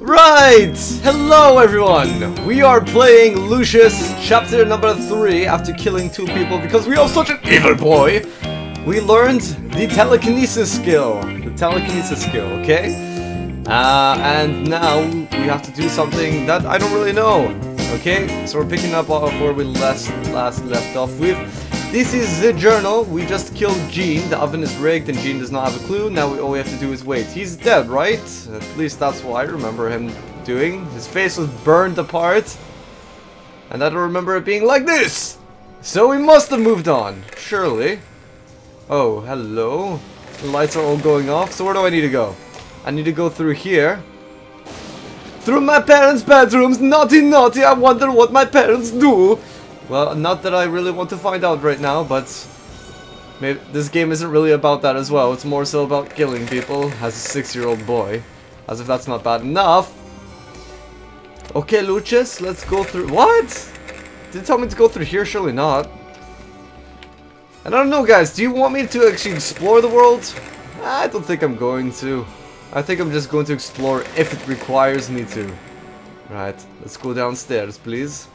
Right! Hello everyone! We are playing Lucius chapter number 3 after killing two people because we are such an evil boy! We learned the telekinesis skill. The telekinesis skill, okay? Uh, and now we have to do something that I don't really know. Okay, so we're picking up off where we last, last left off with. This is the journal. We just killed Gene. The oven is rigged and Gene does not have a clue. Now we, all we have to do is wait. He's dead, right? At least that's what I remember him doing. His face was burned apart. And I don't remember it being like this! So we must have moved on. Surely. Oh, hello. The lights are all going off. So where do I need to go? I need to go through here. Through my parents' bedrooms. Naughty, naughty. I wonder what my parents do. Well, not that I really want to find out right now, but maybe this game isn't really about that as well. It's more so about killing people as a six-year-old boy. As if that's not bad enough. Okay, Lucius, let's go through- What? Did it tell me to go through here? Surely not. And I don't know, guys. Do you want me to actually explore the world? I don't think I'm going to. I think I'm just going to explore if it requires me to. Right, let's go downstairs, please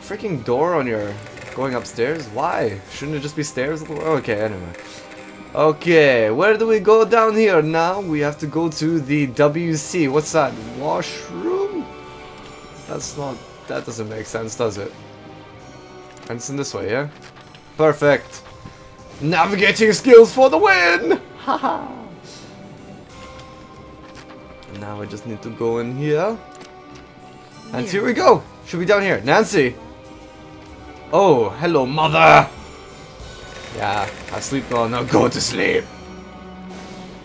freaking door on your going upstairs? Why? Shouldn't it just be stairs? Okay, anyway. Okay, where do we go down here now? We have to go to the WC. What's that? Washroom? That's not... That doesn't make sense, does it? And it's in this way, yeah? Perfect. Navigating skills for the win! Haha! now I just need to go in here. And here we go! Should be down here. Nancy! Oh, hello, mother! Yeah, I sleep well, now go to sleep!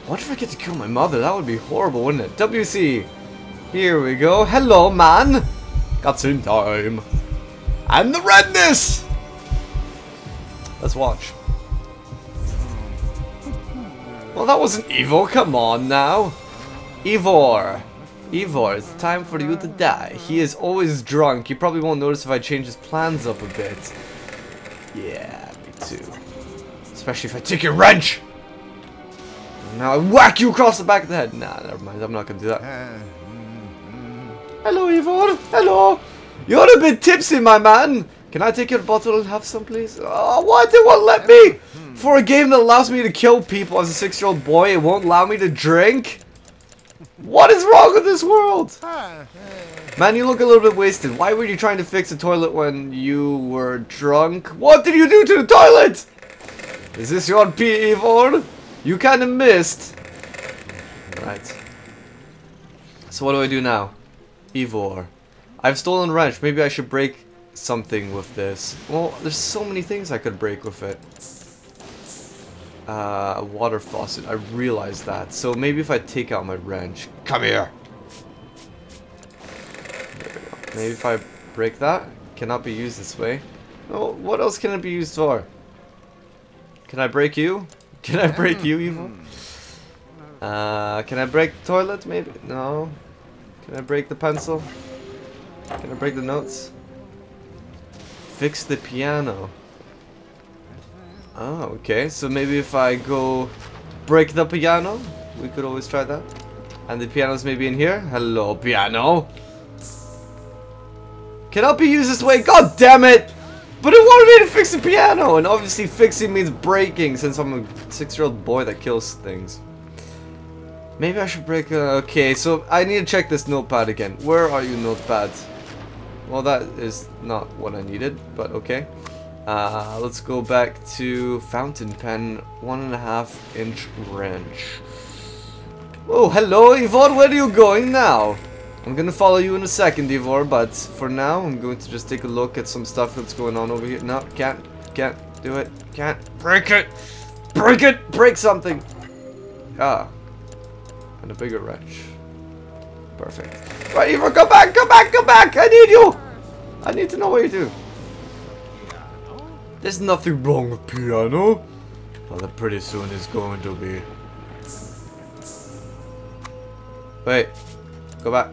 What if I get to kill my mother? That would be horrible, wouldn't it? WC! Here we go. Hello, man! Got in time. And the redness! Let's watch. Well, that wasn't evil. Come on now. Ivor. Ivor, it's time for you to die. He is always drunk. You probably won't notice if I change his plans up a bit. Yeah, me too. Especially if I take your wrench! Now I whack you across the back of the head. Nah, never mind. I'm not gonna do that. Hello, Ivor. Hello. You're a bit tipsy, my man. Can I take your bottle and have some, please? Oh, what? It won't let me! For a game that allows me to kill people as a six-year-old boy, it won't allow me to drink? What is wrong with this world? Ah, Man, you look a little bit wasted. Why were you trying to fix a toilet when you were drunk? What did you do to the toilet? Is this your pee, Ivor? You kind of missed. Right. So what do I do now? Ivor. I've stolen wrench. Maybe I should break something with this. Well, there's so many things I could break with it uh, a water faucet. I realize that. So maybe if I take out my wrench. Come here! Maybe if I break that. Cannot be used this way. Oh, what else can it be used for? Can I break you? Can I break you, evil? Uh, can I break the toilet, maybe? No. Can I break the pencil? Can I break the notes? Fix the piano. Oh, okay. So maybe if I go break the piano, we could always try that. And the piano's maybe in here. Hello, piano. Cannot be used this way. God damn it! But it wanted me to fix the piano! And obviously fixing means breaking since I'm a six-year-old boy that kills things. Maybe I should break... Uh, okay, so I need to check this notepad again. Where are you, notepad? Well, that is not what I needed, but okay. Uh, let's go back to fountain pen, one and a half inch wrench. Oh, hello, Ivor, where are you going now? I'm gonna follow you in a second, Ivor, but for now, I'm going to just take a look at some stuff that's going on over here. No, can't, can't do it, can't. Break it! Break it! Break something! Ah. And a bigger wrench. Perfect. Right, Ivor, come back, come back, come back! I need you! I need to know what you do. There's nothing wrong with piano. Well, pretty soon is going to be. Wait. Go back.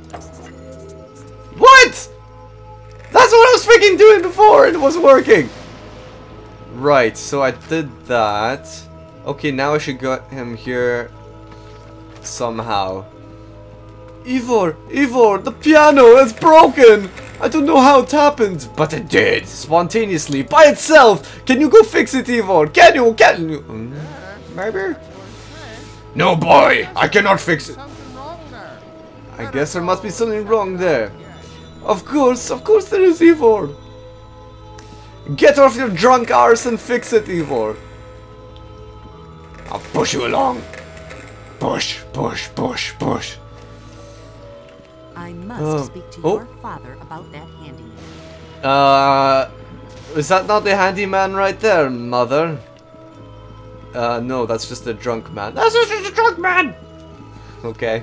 What? That's what I was freaking doing before and it wasn't working. Right, so I did that. Okay, now I should get him here somehow. Ivor, Ivor, the piano is broken! I don't know how it happened, but it did, spontaneously, by itself! Can you go fix it, Ivor? Can you? Can you? Mm, maybe? No, boy! I cannot fix it! I guess there must be something wrong there. Of course, of course there is, Ivor! Get off your drunk arse and fix it, Ivor! I'll push you along. Push, push, push, push. I must Oh. speak to Oh. your father about that handyman. Uh, is that not the handyman right there, mother? Uh, no, that's just a drunk man. That's just a drunk man! Okay.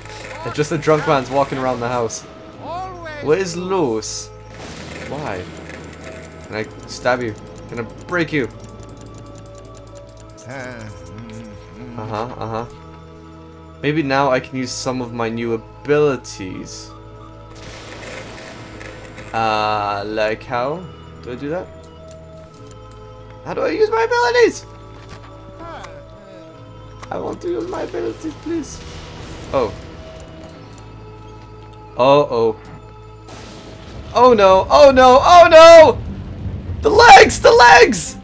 just a drunk man's walking around the house. Where's loose? Why? Can I stab you? Can I break you? Uh-huh, uh-huh. Maybe now I can use some of my new abilities. Uh, like how? Do I do that? How do I use my abilities? I want to use my abilities, please. Oh. Oh, oh. Oh no, oh no, oh no! The legs, the legs!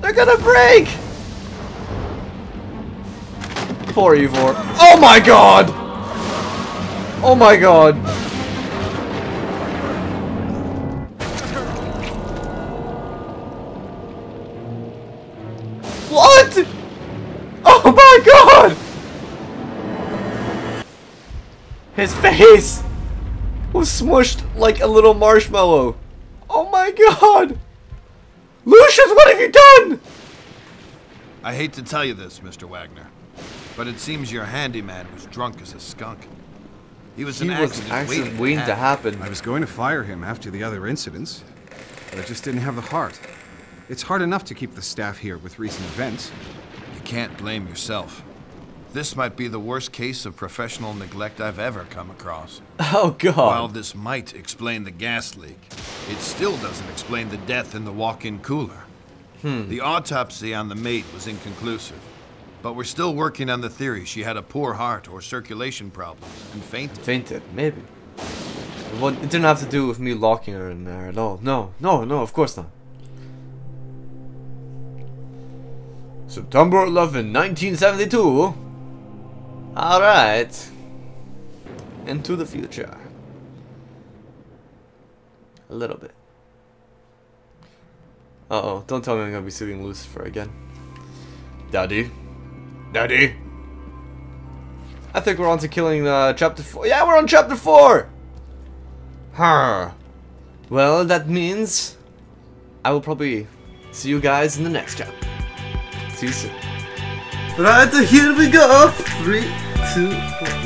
They're gonna break! Poor Ivor. Oh my god! Oh my god! What? Oh my god! His face was smushed like a little marshmallow. Oh my god! Lucius, what have you done? I hate to tell you this, Mr. Wagner, but it seems your handyman was drunk as a skunk. He was He an was accident, accident waiting, waiting to happen. I was going to fire him after the other incidents, but I just didn't have the heart. It's hard enough to keep the staff here with recent events. You can't blame yourself. This might be the worst case of professional neglect I've ever come across. Oh god. While this might explain the gas leak, it still doesn't explain the death in the walk-in cooler. Hmm. The autopsy on the mate was inconclusive, but we're still working on the theory she had a poor heart or circulation problems and fainted. fainted, maybe. Wa- it didn't have to do with me locking her in there at all. No, no, no, of course not. September 11, 1972. Alright. Into the future. A little bit. Uh oh, don't tell me I'm gonna be suing Lucifer again. Daddy? Daddy? I think we're on to killing uh, chapter 4. Yeah, we're on chapter 4! Huh. Well, that means I will probably see you guys in the next chapter. See you soon. Right, here we go. Three, two, one.